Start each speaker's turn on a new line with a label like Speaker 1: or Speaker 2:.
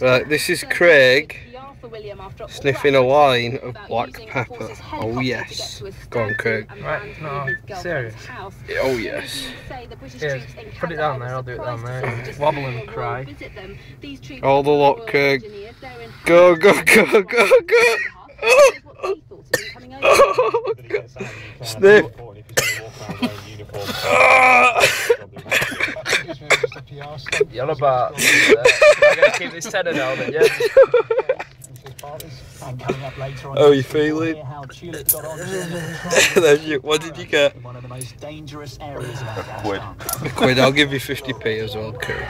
Speaker 1: Right, this is Craig sniffing a line of black pepper. Oh yes. Go on, Craig.
Speaker 2: Right, no, serious.
Speaker 1: Oh yes.
Speaker 2: Yes, put it down there, I'll do it down there. Wobble and cry.
Speaker 1: All the lot, Craig. Go, go, go, go, go. Oh, Sniff.
Speaker 2: Yellow bar. I'm gonna keep this tenner now then, yeah?
Speaker 1: Oh, How are you feeling? There's you. What did you get?
Speaker 3: One of the most dangerous areas of
Speaker 1: A quid. A quid. I'll give you 50p as well, Craig.